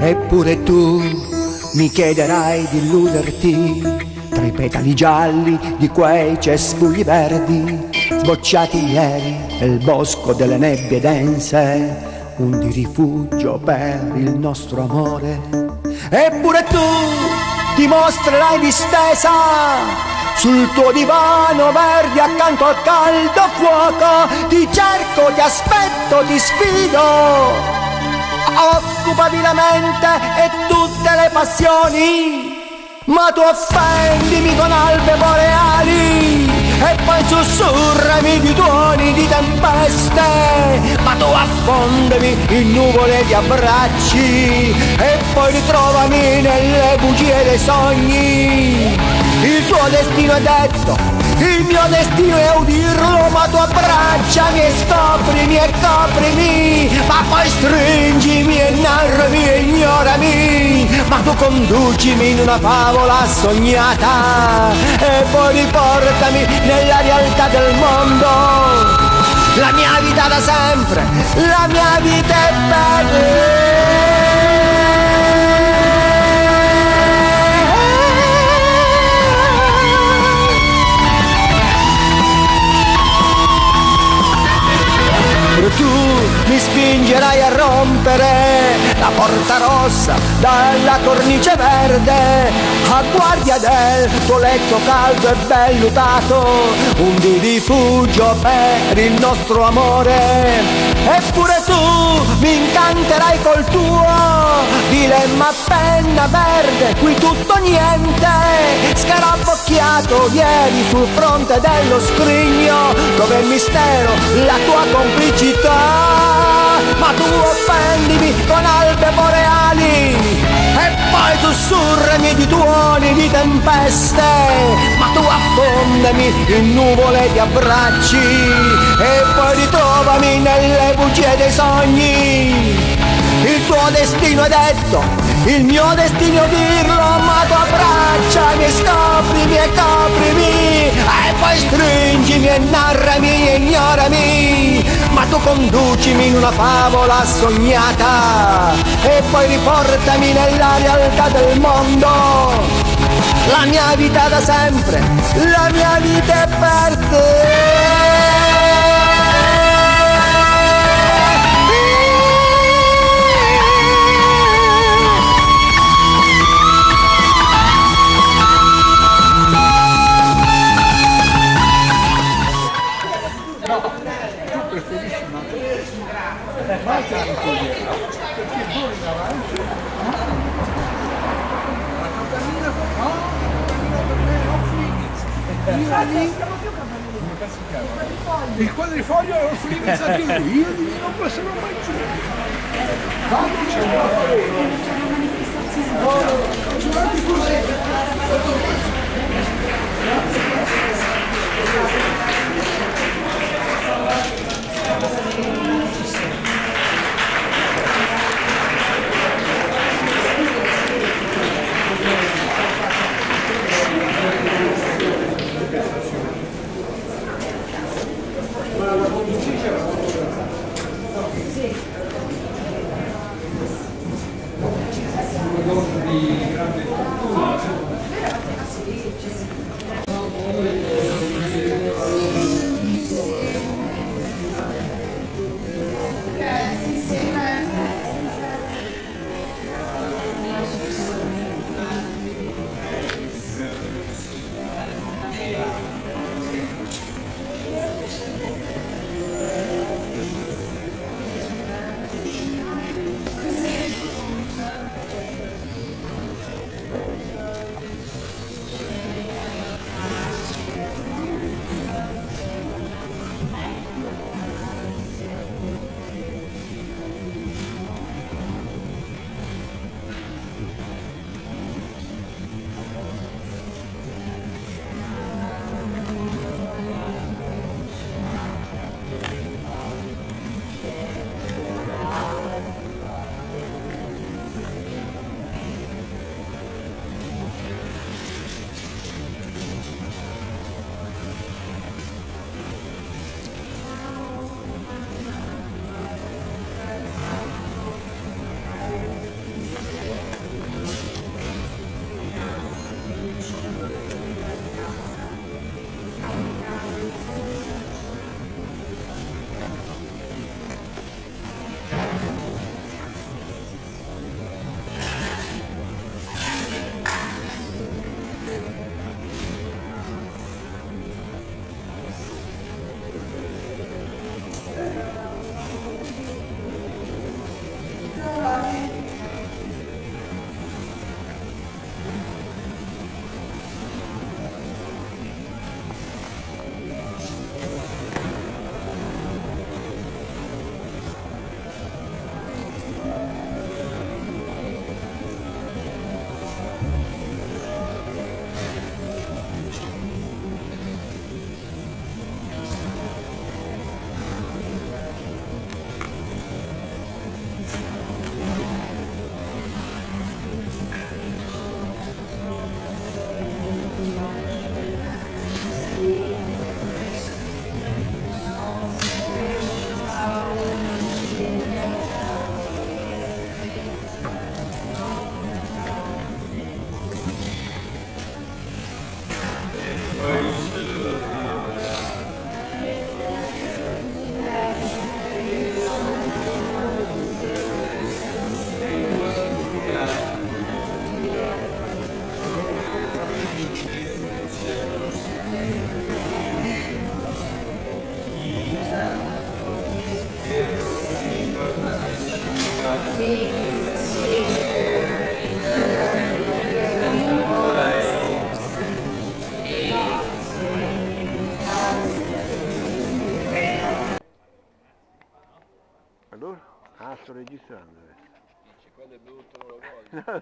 Eppure tu mi chiederai di illuderti tra i petali gialli di quei cespugli verdi sbocciati ieri nel bosco delle nebbie dense un di rifugio per il nostro amore. Eppure tu ti mostrerai distesa sul tuo divano verde accanto al caldo fuoco. Ti cerco, ti aspetto, ti sfido. Occupami la mente e tutte le passioni ma tu offendimi con albe boreali e poi sussurrami di tuoni di tempeste. Ma tu affondami in nuvole di abbracci. E poi ritrovami nelle bugie dei sogni il tuo destino è detto il mio destino è udirlo, ma tu abbracciami e scoprimi e coprimi, ma poi stringimi e narrami e ignorami, ma tu conducimi in una favola sognata e poi riportami nella realtà del mondo. La mia vita da sempre, la mia vita è bella. Spingerai a rompere la porta rossa dalla cornice verde. A guardia del tuo letto caldo e vellutato un di rifugio per il nostro amore. Eppure tu mi incanterai col tuo dilemma penna verde qui tutto niente scarabocchiato ieri sul fronte dello scrigno dove il mistero la tua complicità ma tu offendimi con albe boreali. E poi sussurrami di tuoni di tempeste ma tu affondami in nuvole di abbracci. E poi ritrovami nelle bugie dei sogni. Il tuo destino è detto, il mio destino dirlo, ma tu abbracciami scoprimi e coprimi, e poi stringimi e narrami e ignorami, tu conducimi in una favola sognata, e poi riportami nella realtà del mondo. La mia vita da sempre, la mia vita è per te preferisci mantenere mai tanto dietro perché voi davanti la campanina no la campanina per me è off limits io lì il quadrifoglio è un limits anche lui. Io lì non posso mai giù vado c'è un lavoro faccio anche così grazie Thank you.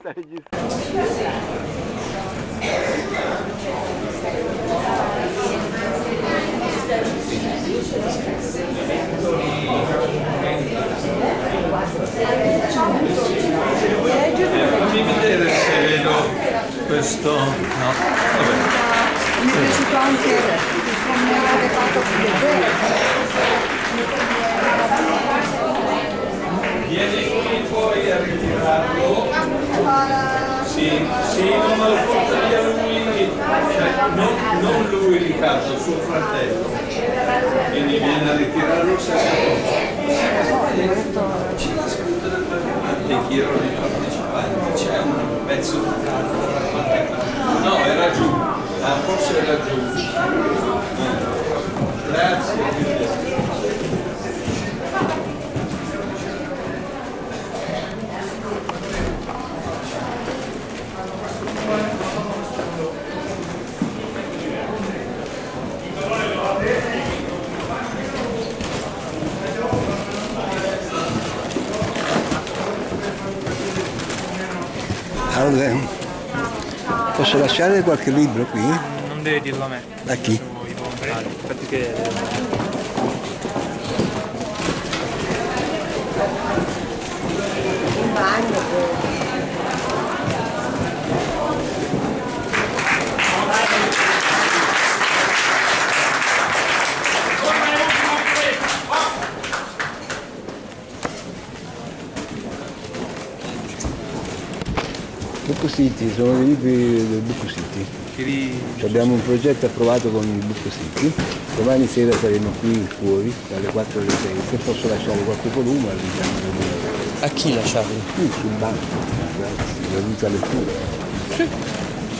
Sta. Fammi vedere se vedo questo. No, vabbè. Mi è piaciuto anche come avete fatto vedere. Vieni qui poi a ritirarlo. Sì, sì, non me lo porta via lui. Cioè, non, non lui Riccardo, suo fratello. Quindi viene a ritirarlo se Anche chi erano i partecipanti, c'è un pezzo di carta. No, era giù. Ah, forse era giù. Grazie. Allora, posso lasciare qualche libro qui? Non devi dirlo a me, A chi? perché In bagno. Buco City, sono dei libri del Buco City. Ci Abbiamo un progetto approvato con il Buco City. Domani sera saremo qui fuori, dalle 4 alle 6. Se posso lasciare qualche volume mio. A chi lasciarli? Qui sul banco, grazie, la vita lettura. Se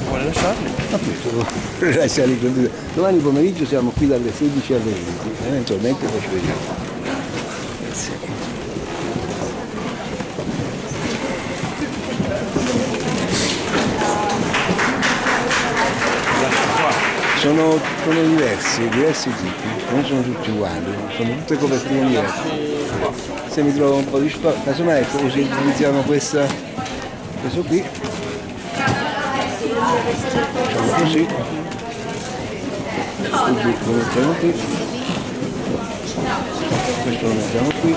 vuole lasciarli. Appunto, lasciare il computer. Domani pomeriggio siamo qui dalle 16 alle 20, eventualmente poi ci vediamo. Sono, sono diversi, diversi tipi, non sono tutti uguali, sono tutte copertine diverse. Se mi trovo un po' di spazio, casomai ecco, così utilizziamo questa, questo qui, facciamo così, questo lo mettiamo qui, questo lo mettiamo qui,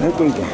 没动静